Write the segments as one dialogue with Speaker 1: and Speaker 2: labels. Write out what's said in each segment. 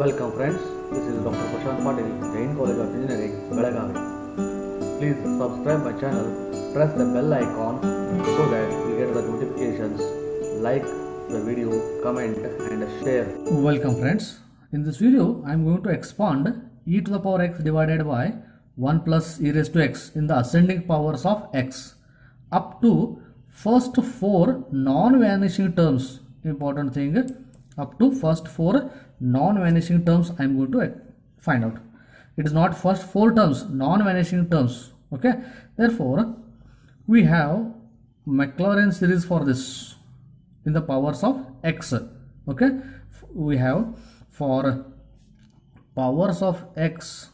Speaker 1: Welcome friends, this is Dr. Prashant Patil, Jain College of Engineering, Belagavi. Please subscribe my channel, press the bell icon so that you get the notifications, like the video, comment and share.
Speaker 2: Welcome friends. In this video I am going to expand e to the power x divided by 1 plus e raised to x in the ascending powers of x up to first four non-vanishing terms. Important thing up to first four non-vanishing terms I am going to find out. It is not first four terms, non-vanishing terms. Okay. Therefore, we have Maclaurin series for this in the powers of x. Okay. We have for powers of x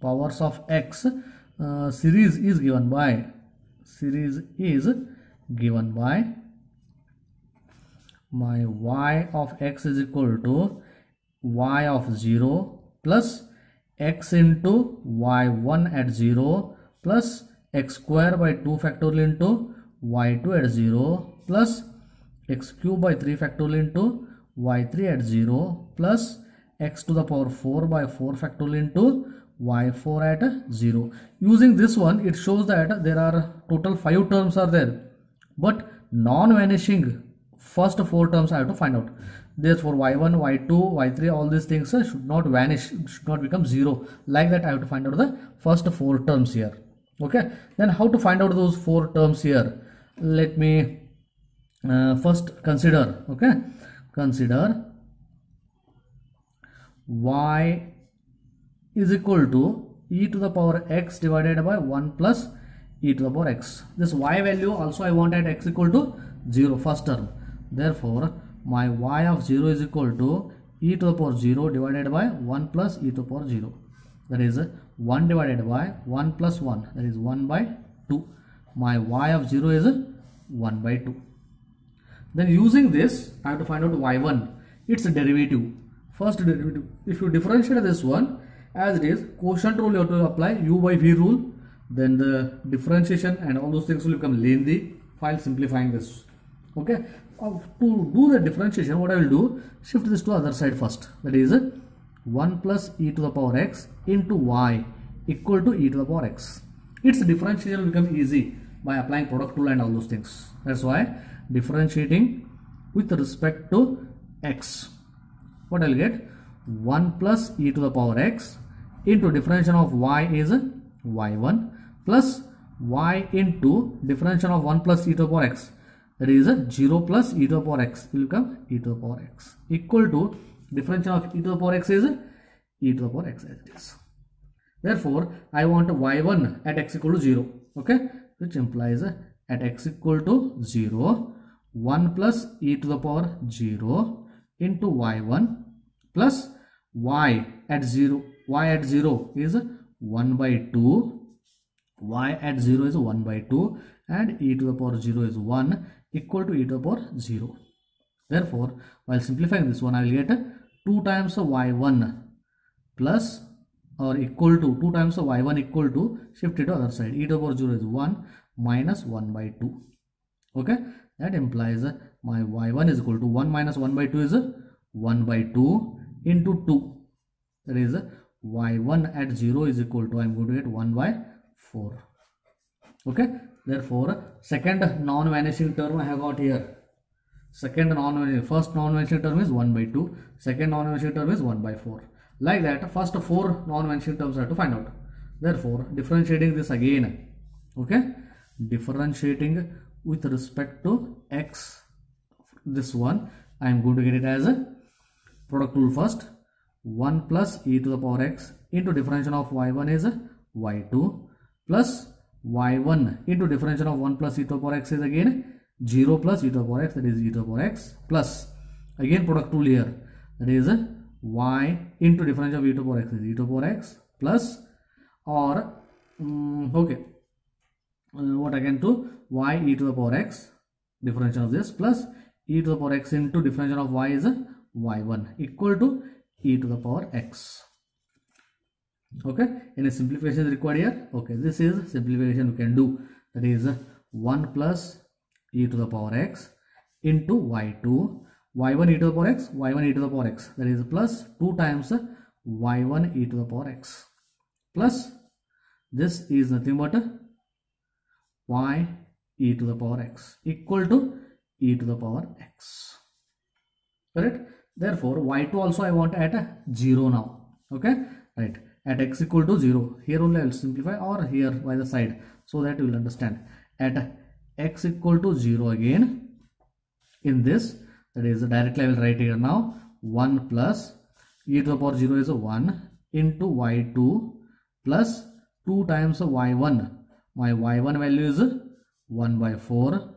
Speaker 2: powers of x uh, series is given by series is given by my y of x is equal to y of 0 plus x into y1 at 0 plus x square by 2 factorial into y2 at 0 plus x cube by 3 factorial into y3 at 0 plus x to the power 4 by 4 factorial into y4 at 0 using this one it shows that there are total 5 terms are there but non-vanishing first 4 terms I have to find out. Therefore y1 y2 y3 all these things uh, should not vanish should not become 0 like that I have to find out the first 4 terms here. Okay? Then how to find out those 4 terms here? Let me uh, first consider okay? Consider y is equal to e to the power x divided by 1 plus e to the power x. This y value also I want at x equal to 0 first term. Therefore, my y of 0 is equal to e to the power 0 divided by 1 plus e to the power 0. That is 1 divided by 1 plus 1 that is 1 by 2. My y of 0 is 1 by 2. Then using this I have to find out y1 its a derivative. First derivative if you differentiate this one as it is quotient rule you have to apply u by v rule then the differentiation and all those things will become lengthy while simplifying this okay uh, to do the differentiation what i will do shift this to other side first. That is 1 plus e to the power x into y equal to e to the power x. Its differentiation will become easy by applying product rule and all those things. That's why differentiating with respect to x. What i'll get? 1 plus e to the power x into differentiation of y is y1 plus y into differentiation of 1 plus e to the power x that is 0 plus e to the power x will become e to the power x equal to differentiation of e to the power x is e to the power x as it is. Therefore i want y1 at x equal to 0 okay? Which implies at x equal to 0 1 plus e to the power 0 into y1 plus y at 0 y at 0 is 1 by 2 y at 0 is 1 by 2 and e to the power 0 is 1 equal to e to the power 0 therefore while simplifying this one i will get 2 times of y1 plus or equal to 2 times of y1 equal to shift it to other side. E to the power 0 is 1 minus 1 by 2 okay? That implies my y1 is equal to 1 minus 1 by 2 is 1 by 2 into 2 that is y1 at 0 is equal to I am going to get 1 by 4 okay therefore second non-vanishing term I have got here. Second non-vanishing first non-vanishing term is 1 by 2 second non-vanishing term is 1 by 4 like that first four non-vanishing terms have to find out. Therefore differentiating this again. Okay? Differentiating with respect to x this one. I am going to get it as a product rule first. 1 plus e to the power x into differentiation of y1 is y2 plus y1 into differentiation of 1 plus e to the power x is again 0 plus e to the power x that is e to the power x plus. Again product rule here that is y into differentiation of e to the power x is e to the power x plus or um, okay. Uh, what I can do y e to the power x differentiation of this plus e to the power x into differentiation of y is y1 equal to e to the power x okay any simplification is required here okay this is simplification we can do that is 1 plus e to the power x into y2 y1 e to the power x, y1 e to the power x. That is plus 2 times y1 e to the power x. Plus this is nothing but y e to the power x equal to e to the power x. Correct? Therefore, y2 also I want at 0 now. Okay? Right. At x equal to 0. Here only I will simplify or here by the side so that you will understand. At x equal to 0 again in this that is directly I will write here now 1 plus e to the power 0 is a 1 into y2 plus 2 times y1 my y1 value is 1 by 4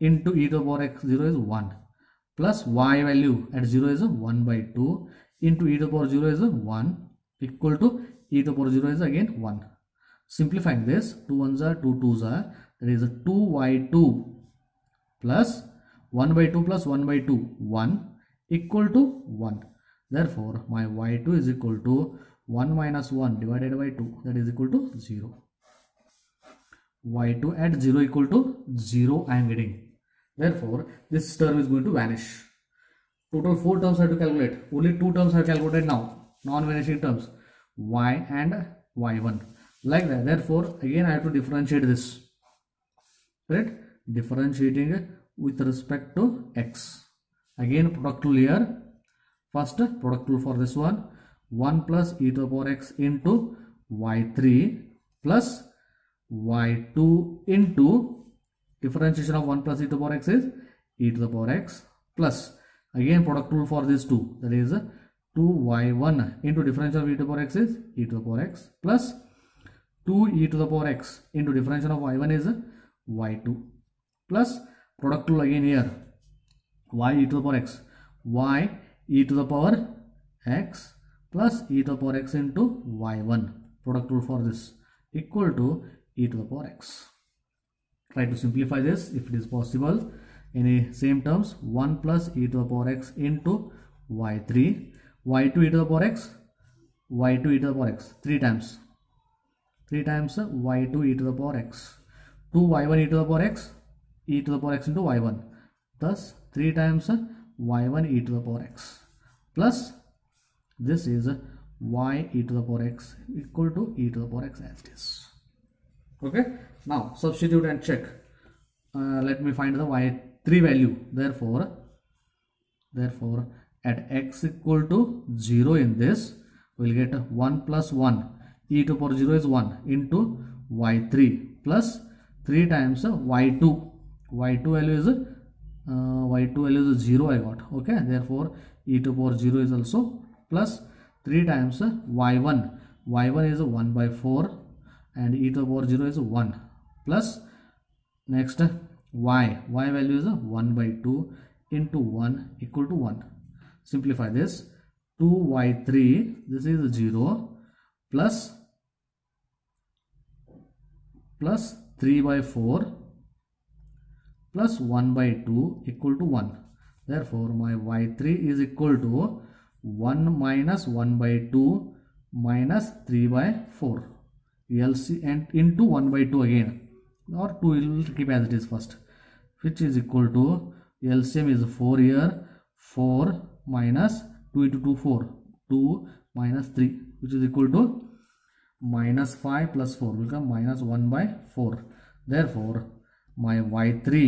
Speaker 2: into e to the power x 0 is 1 plus y value at 0 is 1 by 2 into e to the power 0 is 1 equal to e to the power 0 is again 1 simplifying this 2 ones are 2 twos are that is 2y2 plus 1 by 2 plus 1 by 2 1 equal to 1 therefore my y2 is equal to 1 minus 1 divided by 2 that is equal to 0 y2 at 0 equal to 0 I am getting. Therefore this term is going to vanish. Total 4 terms I have to calculate. Only 2 terms I have calculated now non-vanishing terms y and y1 like that therefore again I have to differentiate this. Right? Differentiating with respect to x. Again product rule here. First product rule for this one. 1 plus e to the power x into y3 plus y2 into differentiation of 1 plus e to the power x is e to the power x plus. Again product rule for these two. That is 2y1 into differential of e to the power x is e to the power x plus 2 e to the power x into differential of y1 is y2 plus product rule again here y e to the power x y e to the power x plus e to the power x into y1 product rule for this equal to e to the power x. Try to simplify this if it is possible. In a same terms 1 plus e to the power x into y3 y2 e to the power x y2 e to the power x 3 times. 3 times uh, y2 e to the power x. 2 y1 e to the power x e to the power x into y1 thus 3 times uh, y1 e to the power x. Plus this is uh, y e to the power x equal to e to the power x as it is. Okay? Now substitute and check. Uh, let me find the y3 value. Therefore therefore at x equal to 0 in this we will get 1 plus 1 e to power 0 is 1 into y3 plus 3 times y2 y2 value is uh, y2 value is 0 I got okay? Therefore e to power 0 is also plus 3 times y1 y1 is 1 by 4 and e to the power 0 is 1 plus next y. Y value is 1 by 2 into 1 equal to 1 simplify this. 2y3 this is 0 plus plus 3 by 4 plus 1 by 2 equal to 1 therefore my y3 is equal to 1 minus 1 by 2 minus 3 by 4 LC and into 1 by 2 again. Or 2 will keep as it is first. Which is equal to LCM is 4 here 4 minus 2 into 2 4 2 minus 3 which is equal to minus 5 plus 4 will become minus 1 by 4 therefore my y3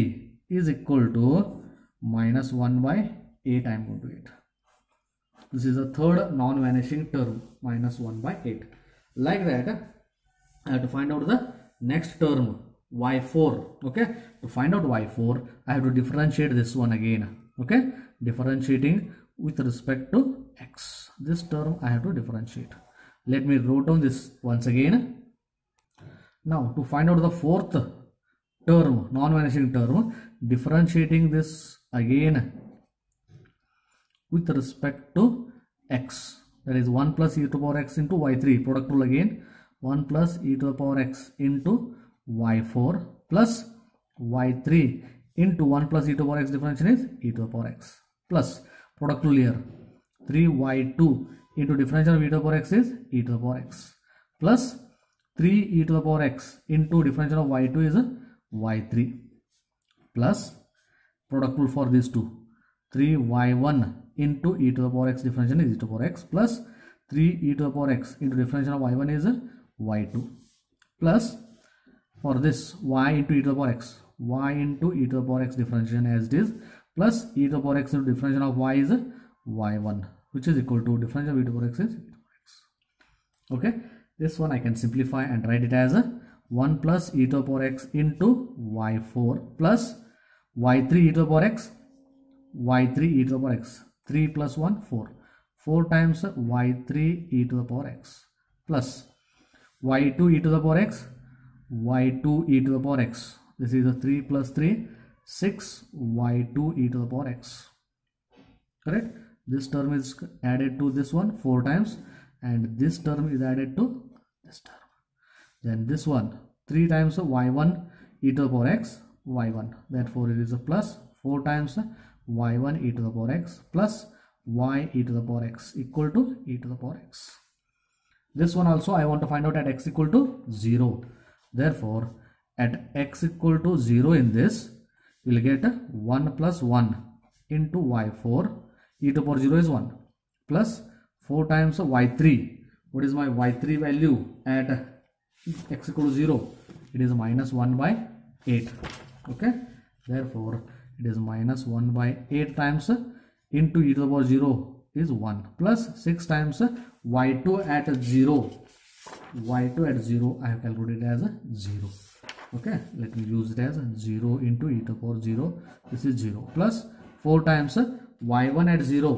Speaker 2: is equal to minus 1 by 8 I am going to get this is the third non-vanishing term minus 1 by 8 like that I have to find out the next term y4 okay? To find out y4 I have to differentiate this one again. Okay differentiating with respect to x. This term I have to differentiate. Let me write down this once again. Now to find out the fourth term non-vanishing term differentiating this again with respect to x. That is 1 plus e to the power x into y3 product rule again. 1 plus e to the power x into y4 plus y3 into 1 plus e to the power x differentiation is e to the power x plus product rule here 3y2 into differential of e to the power x is e to the power x. plus 3 e to the power x into differential of y2 is y3 plus product rule for these two. 3y1 into e to the power x differential is e to the power x plus 3 e to the power x into differential of y1 is y2 plus for this y into e to the power x y into e to the power x differentiation as it is plus e to the power x into differentiation of y is y1 which is equal to differentiation of e to the power x is e to the power x okay. This one i can simplify and write it as a 1 plus e to the power x into y4 plus y3 e to the power x y3 e to the power x 3 plus 1 4 4 times y3 e to the power x plus y2 e to the power x y2 e to the power x. This is a 3 plus 3 6 y2 e to the power x. Correct? This term is added to this one 4 times and this term is added to this term. Then this one 3 times y1 e to the power x y1 therefore it is a plus 4 times y1 e to the power x plus y e to the power x equal to e to the power x. This one also I want to find out at x equal to 0 therefore at x equal to 0 in this you will get 1 plus 1 into y4 e to the power 0 is 1 plus 4 times y3 what is my y3 value at x equal to 0 it is minus 1 by 8 okay? Therefore it is minus 1 by 8 times into e to the power 0 is 1 plus 6 times y2 at 0 y2 at 0 I have calculated as 0 okay let me use it as 0 into e to the power 0 this is 0 plus 4 times y1 at 0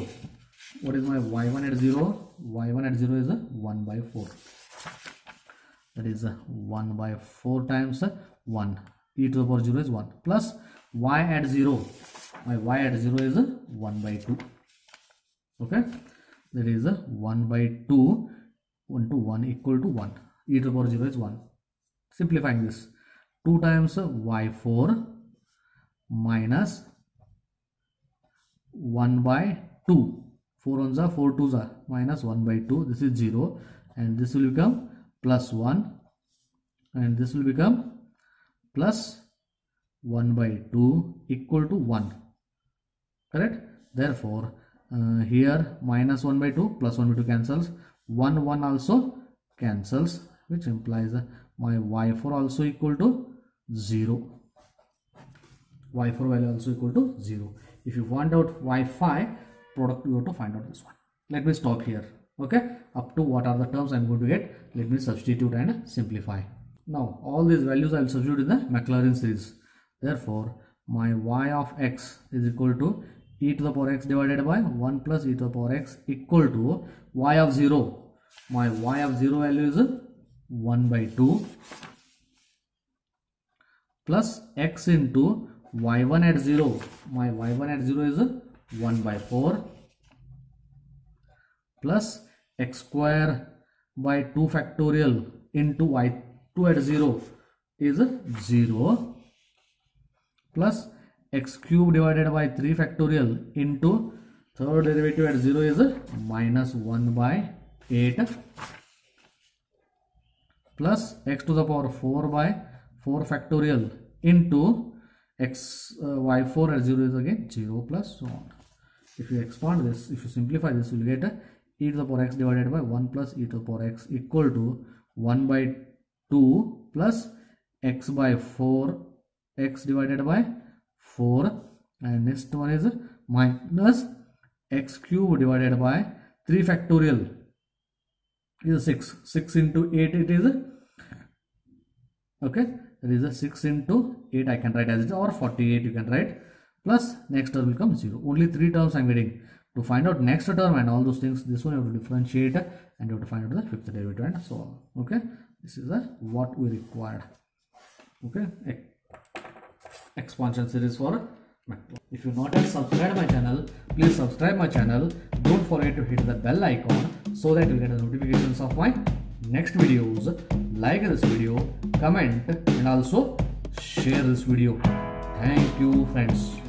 Speaker 2: what is my y1 at 0 y1 at 0 is 1 by 4 that is 1 by 4 times 1 e to the power 0 is 1 plus y at 0 my y at 0 is 1 by 2 okay that is 1 by 2 1 to 1 equal to 1 e to the power 0 is 1 simplifying this 2 times y4 minus 1 by 2 4 ones are 4 twos are. Minus 1 by 2 this is 0 and this will become plus 1 and this will become plus 1 by 2 equal to 1 correct? Therefore uh, here minus 1 by 2 plus 1 by 2 cancels. 1 1 also cancels which implies uh, my y4 also equal to 0 y4 value also equal to 0 if you want out y5 product you have to find out this one. Let me stop here okay? Up to what are the terms i'm going to get? Let me substitute and simplify. Now all these values i will substitute in the maclaurin series. Therefore my y of x is equal to e to the power x divided by 1 plus e to the power x equal to y of 0 my y of 0 value is 1 by 2 plus x into y1 at 0 my y1 at 0 is 1 by 4 plus x square by 2 factorial into y2 at 0 is 0 plus x cube divided by 3 factorial into third derivative at 0 is minus 1 by 8 plus x to the power 4 by 4 factorial into x uh, y4 at 0 is again 0 plus so on. If you expand this if you simplify this you will get e to the power x divided by 1 plus e to the power x equal to 1 by 2 plus x by 4 x divided by 4 and next one is minus x cube divided by 3 factorial is 6 6 into 8 it is okay? That is a 6 into 8 I can write as it or 48 you can write. Plus next term will come 0 only 3 terms I'm getting. To find out next term and all those things this one you have to differentiate and you have to find out the fifth derivative and so on okay? This is a what we required okay? Expansion series for if you not yet subscribed my channel please subscribe my channel. Don't forget to hit the bell icon so that you get the notifications of my next videos. Like this video comment and also share this video. Thank you friends